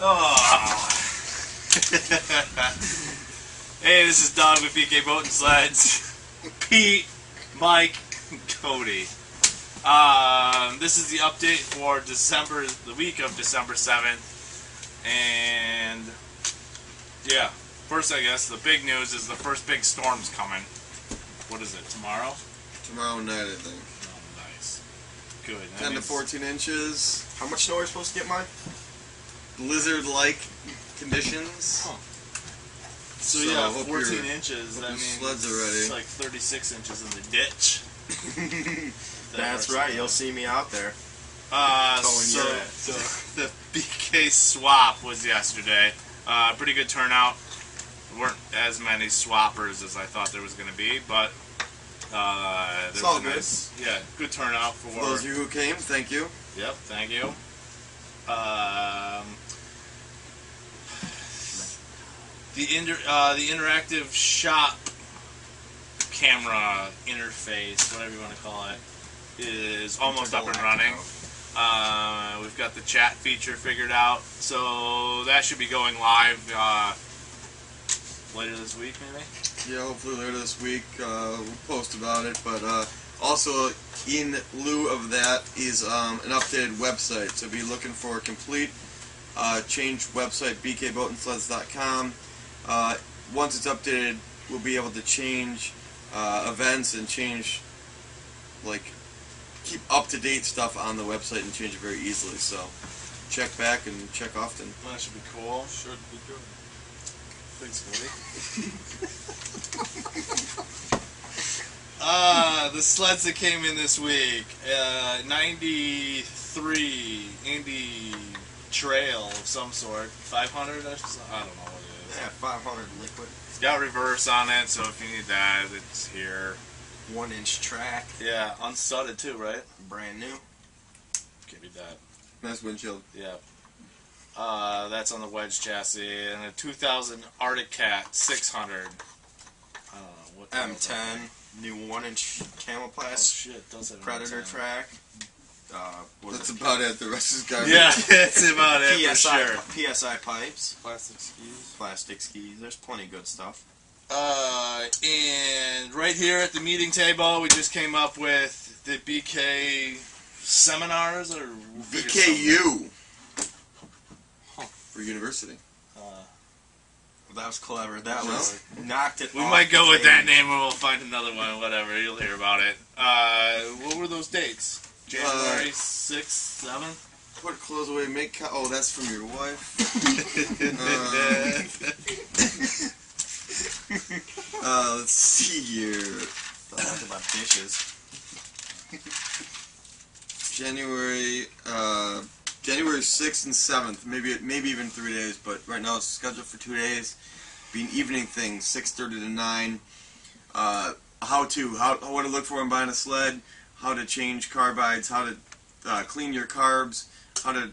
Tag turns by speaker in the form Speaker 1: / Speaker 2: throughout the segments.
Speaker 1: Oh. hey, this is Don with BK Boat and Sleds. Pete, Mike, Cody. Um, this is the update for December, the week of December 7th. And, yeah, first, I guess, the big news is the first big storm's coming. What is it, tomorrow?
Speaker 2: Tomorrow night, I think.
Speaker 1: Oh, nice. Good. That
Speaker 2: 10 to 14 inches.
Speaker 3: How much snow are we supposed to get, Mike?
Speaker 2: Blizzard-like conditions.
Speaker 1: Huh. So,
Speaker 2: So,
Speaker 1: yeah,
Speaker 2: hope
Speaker 1: 14 inches.
Speaker 2: hope
Speaker 1: That
Speaker 2: your
Speaker 1: means
Speaker 2: sleds are ready.
Speaker 1: it's like 36 inches in the ditch.
Speaker 3: That's right. You'll see me out there.
Speaker 1: Uh, so the, the BK swap was yesterday. Uh, pretty good turnout. weren't as many swappers as I thought there was going to be, but uh, there was
Speaker 2: all
Speaker 1: a
Speaker 2: good.
Speaker 1: nice, yeah, good turnout for.
Speaker 2: For those of you who came, thank you.
Speaker 1: Yep, thank you. Um, the inter, uh, the interactive shop camera interface, whatever you want to call it, is almost up and running. Uh, we've got the chat feature figured out, so that should be going live uh, later this week, maybe.
Speaker 2: Yeah, hopefully later this week uh, we'll post about it. But uh, also, in lieu of that, is um, an updated website. So be looking for a complete uh, changed website, bkboatandsleds.com. Uh, once it's updated, we'll be able to change uh, events and change, like, keep up to date stuff on the website and change it very easily. So check back and check often.
Speaker 1: Well, that should be cool.
Speaker 3: Should be good.
Speaker 1: Thanks, Cody. uh, the sleds that came in this week. Uh, 93 Indy Trail of some sort. 500? I don't know it.
Speaker 3: Yeah, 500 liquid,
Speaker 1: It's got reverse on it, so if you need that, it's here.
Speaker 3: one inch track,
Speaker 1: Yeah, unstudded too, right?
Speaker 3: brand new.
Speaker 1: Give me that.
Speaker 2: Nice windshield.
Speaker 1: Yeah. Uh, that's on the wedge chassis. And a 2000 Arctic Cat 600. I don't know. What the hell is that
Speaker 3: M10, new one inch
Speaker 1: Oh
Speaker 3: camoplast
Speaker 1: shit, does have an
Speaker 3: Predator track. Uh, what is
Speaker 2: That's about it. The rest is garbage.
Speaker 1: Yeah, that's about it for
Speaker 3: PSI,
Speaker 1: sure.
Speaker 3: PSI pipes,
Speaker 1: Plastic skis.
Speaker 3: plastic skis. There's plenty of good stuff.
Speaker 1: Uh, and right here at the meeting table, we just came up with the BK seminars or we'll figure something-
Speaker 2: BKU for university.
Speaker 1: Uh,
Speaker 3: That was clever. That
Speaker 2: No?
Speaker 3: was knocked it.
Speaker 1: we
Speaker 3: off
Speaker 1: might go
Speaker 3: the
Speaker 1: with that name, or we'll find another one. Whatever, you'll hear about it. Uh, what were those dates? January sixth, seventh.
Speaker 2: Put clothes away, make. Co- oh, that's from your wife. Uh, let's see here.
Speaker 3: Talk about dishes.
Speaker 2: January, uh, January sixth and seventh. Maybe maybe even three days, but right now it's scheduled for two days. Be an evening thing, six thirty to nine. Uh, how to how what to look for when buying a sled, how to change carbides, how to uh, clean your carbs, how to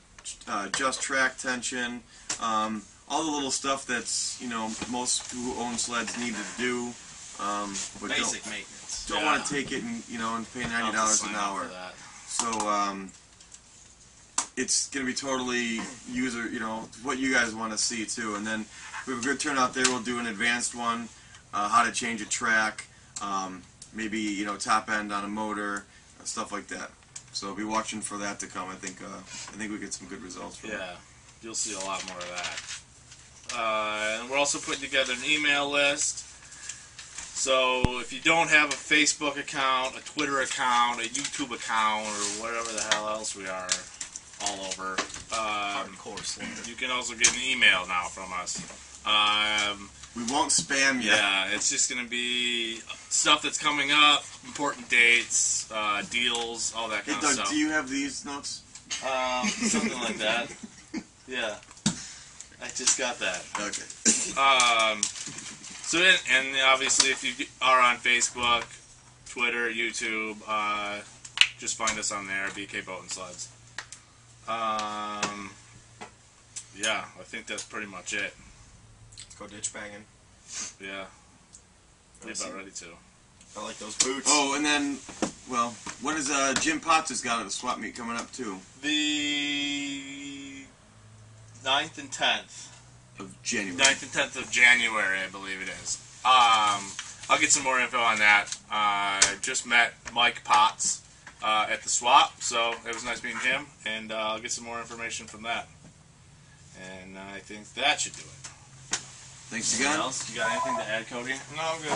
Speaker 2: uh, adjust track tension, um, all the little stuff that's you know most who own sleds need to do. Um, but
Speaker 3: Basic maintenance.
Speaker 2: don't, don't want to take it and you know and pay ninety dollars an hour. So um, it's gonna be totally user, you know, what you guys want to see too. And then if we have a good turnout there. We'll do an advanced one, uh, how to change a track, um, maybe you know top end on a motor, uh, stuff like that. So be watching for that to come. I think uh, I think we get some good results from it.
Speaker 1: Yeah, you'll see a lot more of that. Uh, and we're also putting together an email list. So if you don't have a Facebook account, a Twitter account, a YouTube account, or whatever the hell else we are all over, um,
Speaker 3: Hardcore sled.
Speaker 1: you can also get an email now from us. Um,
Speaker 2: We won't spam you.
Speaker 1: yeah, it's just going to be stuff that's coming up, important dates, uh, deals, all that
Speaker 2: Hey
Speaker 1: kind
Speaker 2: Doug,
Speaker 1: of stuff.
Speaker 2: do you have these notes?
Speaker 1: Um, something like that. Yeah. I just got that.
Speaker 2: Okay.
Speaker 1: Um, so, then, and obviously, if you are on Facebook, Twitter, YouTube, uh, just find us on there, BK Boat and Sleds. Um, yeah, I think that's pretty much it.
Speaker 3: Let's go ditch banging.
Speaker 1: Yeah, we're about ready to.
Speaker 3: I like those boots.
Speaker 2: Oh, and then, well, what is uh, Jim Potts has got at the swap meet coming up too?
Speaker 1: The 9th and 10th.
Speaker 2: of January.
Speaker 1: 9th and 10th of January, I believe it is. Um, I'll get some more info on that. Uh, just met Mike Potts uh, at the swap, so it was nice meeting him, and uh, I'll get some more information from that. And I think that should do it.
Speaker 2: Thanks
Speaker 1: Anything
Speaker 2: again.
Speaker 1: else? You got anything to add, Cody?
Speaker 3: No, I'm good.